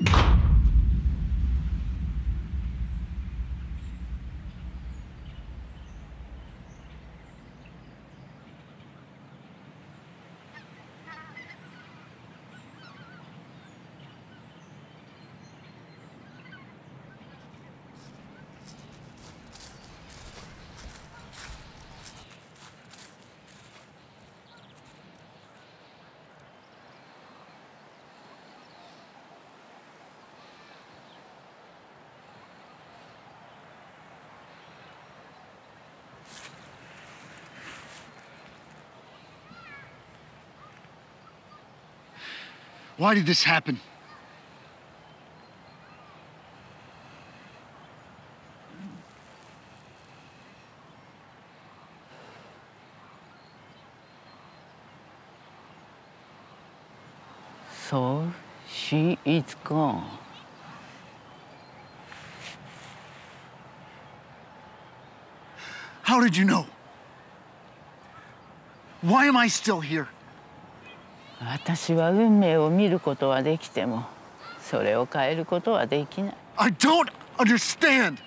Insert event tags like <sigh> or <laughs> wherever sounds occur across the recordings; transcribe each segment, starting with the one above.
you Why did this happen? So she is gone. How did you know? Why am I still here? 私は運命を見ることはできてもそれを変えることはできない。I don't understand.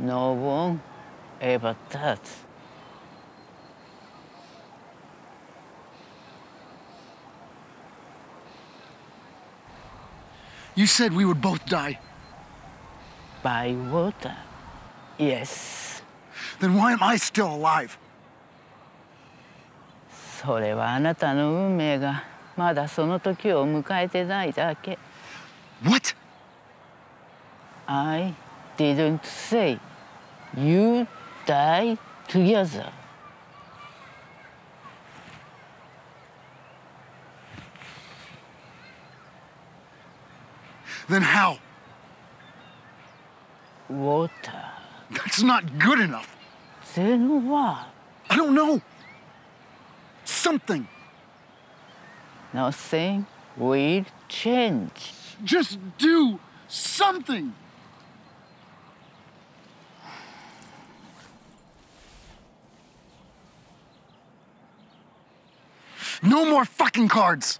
No one ever does. You said we would both die. By water. Yes. Then why am I still alive? それはあなたの運命がまだその時を迎えてないだけ。 What? I didn't say you die together. Then how? Water. That's not good enough. Then what? I don't know. Something. Nothing will change. Just do something. No more fucking cards.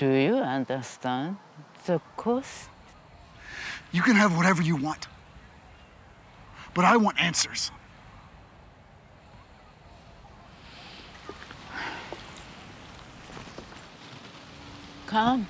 Do you understand the cost? You can have whatever you want. But I want answers. Come.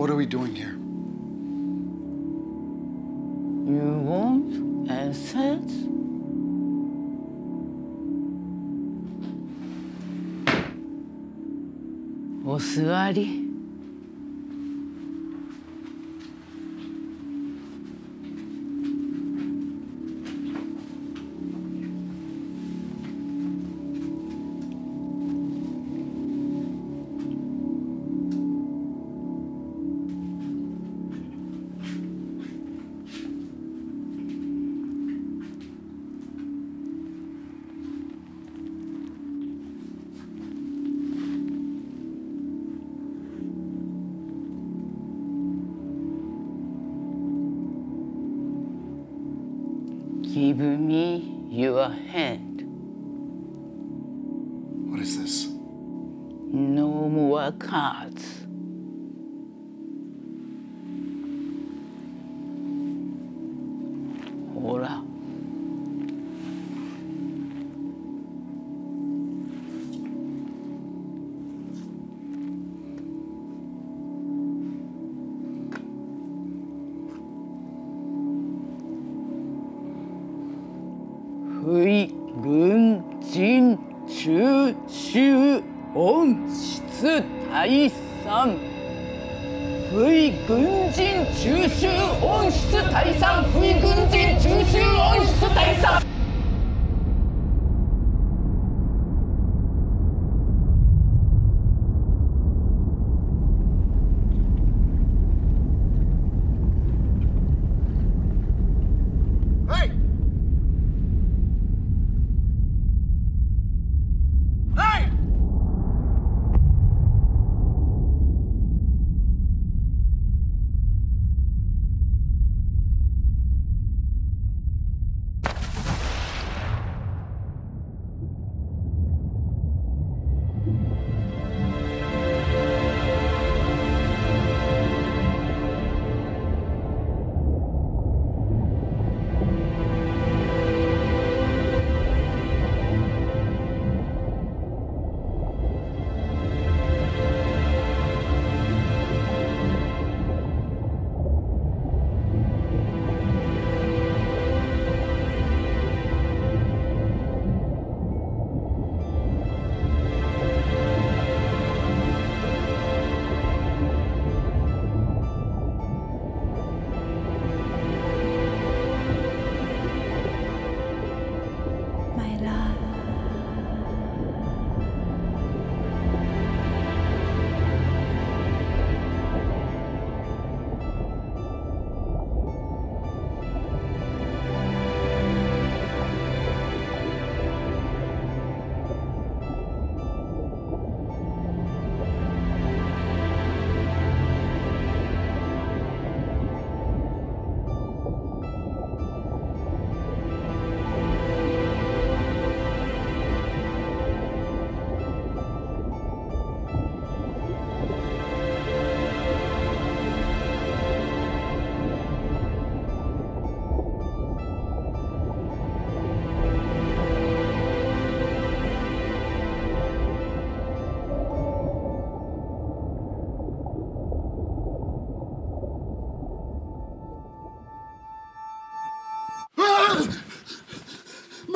What are we doing here? You want assets? O Give me your hand. What is this? No more cards. 非軍人中枢温室退散。非軍人中枢温室退散。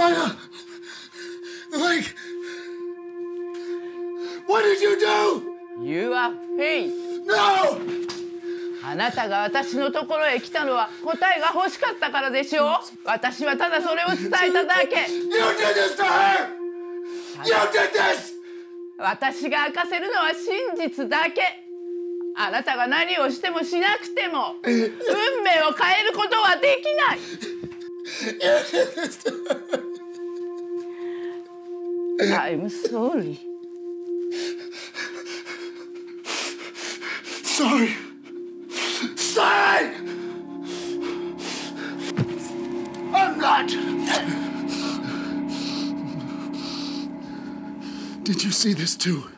Maya, like, what did you do? You are fake. No! あなたが私のところへ来たのは答えが欲しかったからでしょう私はただそれを伝えただけ You did this to her! You did this! 私が明かせるのは真実だけあなたが何をしてもしなくても運命を変えることはできない I'm sorry Sorry. Sorry! I'm not. Did you see this too?「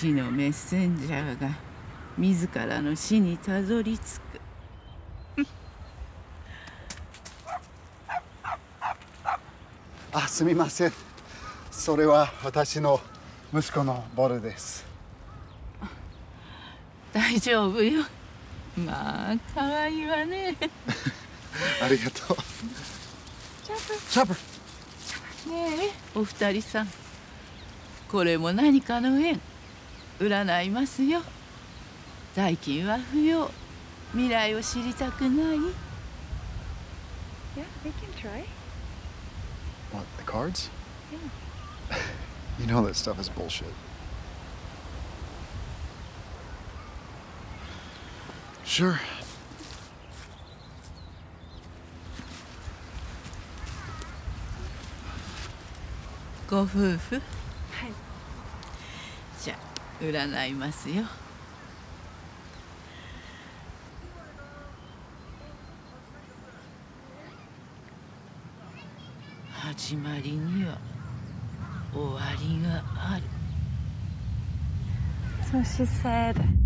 死のメッセンジャーが自らの死にたどり着く <laughs> あ、すみません。それは私の息子のボルです。<laughs> 大丈夫よまあ可愛いわね <laughs> ありがとう。チャップ。ねえお二人さんこれも何かの縁占いますよ代金は不要未来を知りたくない Yeah, they can try. What, the cards? you know that stuff is bullshit. Sure. ご夫婦はい。じゃあ占いますよ。始まりには終わりがある。So she said